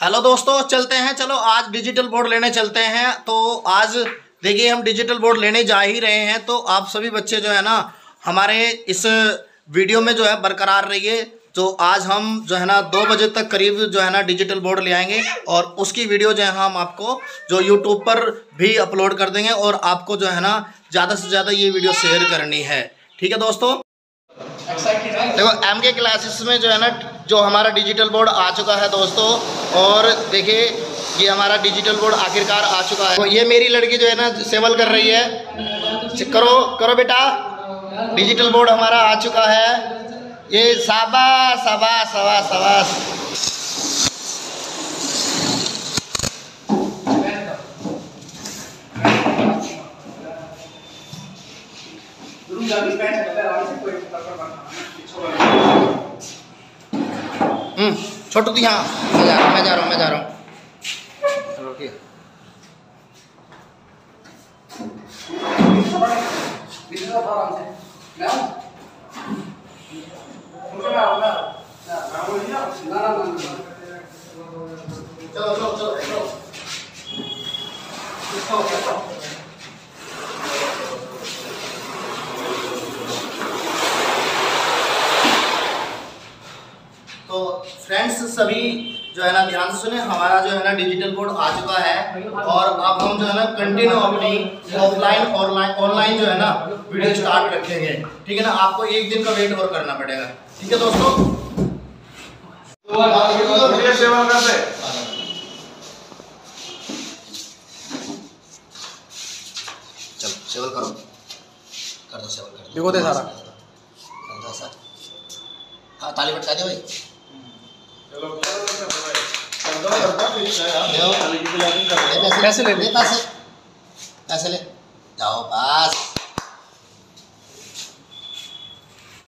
Hello दोस्तों, चलते हैं। चलो, आज डिजिटल बोर्ड लेने चलते हैं। तो आज, देखिए, हम डिजिटल बोर्ड लेने जा ही रहे हैं। तो आप सभी बच्चे जो है ना, हमारे इस वीडियो में जो है बरकरार रहिए। तो आज हम जो है ना, दो बजे तक करीब जो है ना डिजिटल बोर्ड ले आएँगे और उसकी वीडियो जो है हम आपको जो यूट्यूब पर भी अपलोड कर देंगे और आपको जो है ना, ज़्यादा से ज़्यादा ये वीडियो शेयर करनी है। ठीक है दोस्तों? देखो एम के क्लासेस में जो है ना, जो हमारा डिजिटल बोर्ड आ चुका है दोस्तों। और देखिए, ये हमारा डिजिटल बोर्ड आखिरकार आ चुका है। तो ये मेरी लड़की जो है ना, सेवल कर रही है। करो करो बेटा। डिजिटल बोर्ड हमारा आ चुका है। ये साबा सबा सवा सवास हम्म छोटू दी हाँ। मैं जा रहा हूँ मैं जा रहा हूँ मैं जा रहा चलो चलो चलो तो फ्रेंड्स सभी जो है ना ध्यान से सुने हमारा जो है ना डिजिटल बोर्ड आ चुका है। और अब हम जो है ना कंटिन्यू अपनी ऑफलाइन ऑनलाइन ऑनलाइन जो है ना वीडियो स्टार्ट रखेंगे। ठीक है ना आपको एक दिन का वेट और करना पड़ेगा। ठीक है दोस्तों? चलो सेवल करो। कर दो सेवल कर दो। देखो दे सारा। कर दो सर। हाँ ताली बटका दे भाई। ले पैसे पैसे ले